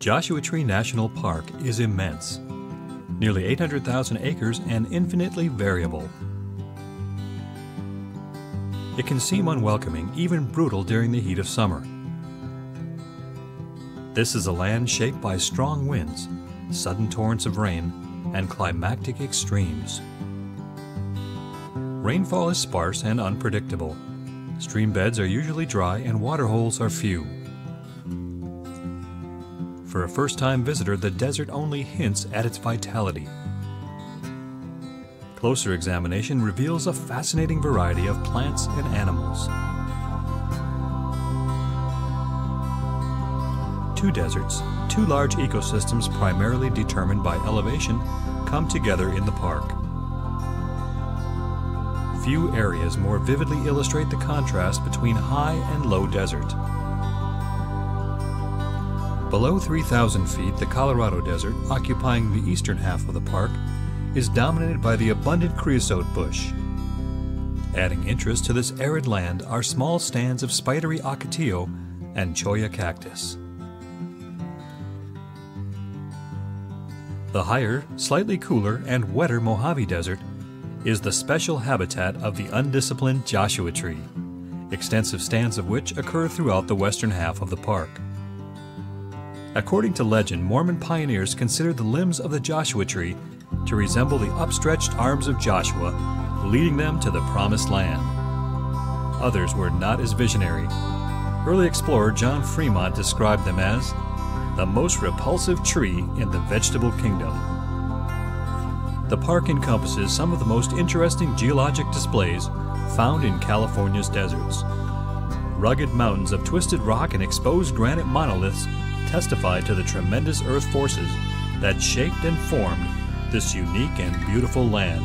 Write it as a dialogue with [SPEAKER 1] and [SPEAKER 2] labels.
[SPEAKER 1] Joshua Tree National Park is immense, nearly 800,000 acres and infinitely variable. It can seem unwelcoming, even brutal during the heat of summer. This is a land shaped by strong winds, sudden torrents of rain, and climactic extremes. Rainfall is sparse and unpredictable. Stream beds are usually dry and water holes are few. For a first-time visitor, the desert only hints at its vitality. Closer examination reveals a fascinating variety of plants and animals. Two deserts, two large ecosystems primarily determined by elevation, come together in the park. Few areas more vividly illustrate the contrast between high and low desert. Below 3,000 feet, the Colorado Desert, occupying the eastern half of the park, is dominated by the abundant creosote bush. Adding interest to this arid land are small stands of spidery ocotillo and cholla cactus. The higher, slightly cooler, and wetter Mojave Desert is the special habitat of the undisciplined Joshua tree, extensive stands of which occur throughout the western half of the park. According to legend, Mormon pioneers considered the limbs of the Joshua tree to resemble the upstretched arms of Joshua, leading them to the promised land. Others were not as visionary. Early explorer John Fremont described them as the most repulsive tree in the vegetable kingdom. The park encompasses some of the most interesting geologic displays found in California's deserts. Rugged mountains of twisted rock and exposed granite monoliths testify to the tremendous earth forces that shaped and formed this unique and beautiful land.